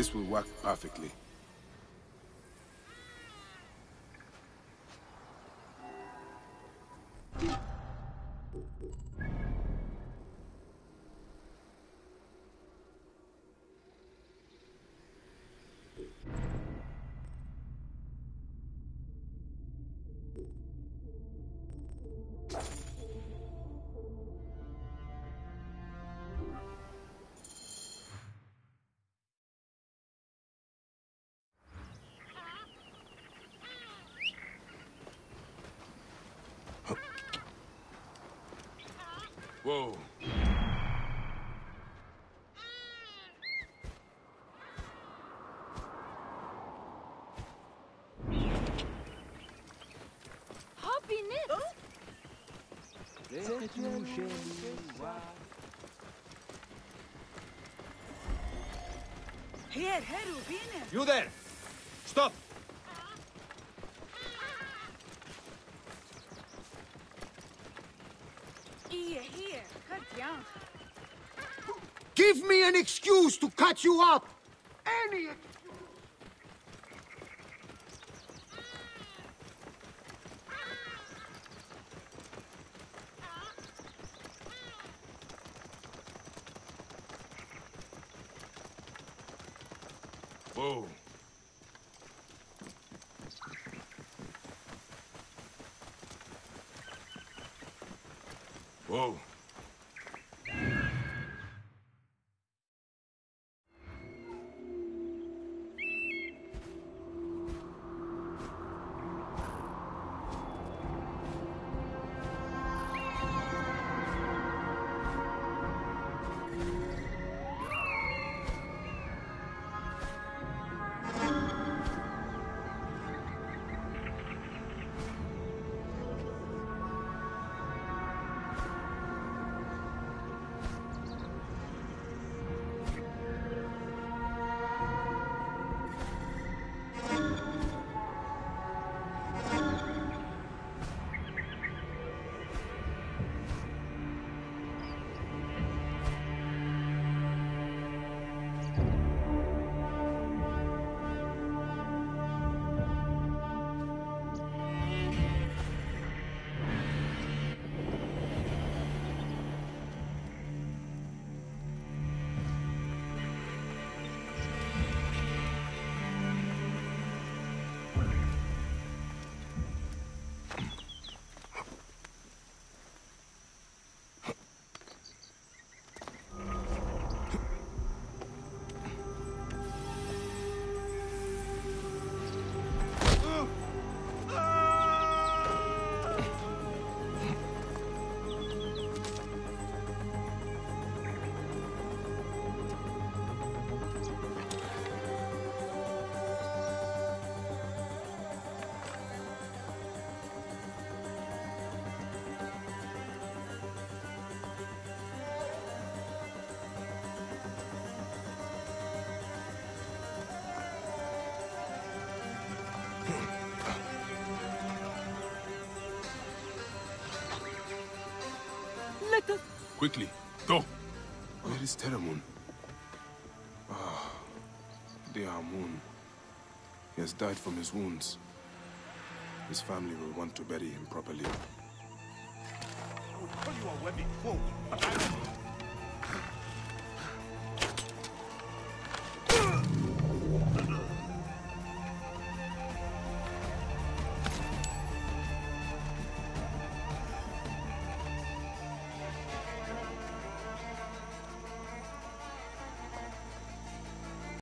This will work perfectly. Whoa. Hop in it. Here, here, Rubina. You there! Stop! Here, here. Cut down. Give me an excuse to cut you up! Any excuse! Whoa. Whoa. Let us. Quickly, go! Where is Teramun? Ah, dear Amun. He has died from his wounds. His family will want to bury him properly. I will tell you already. Whoa!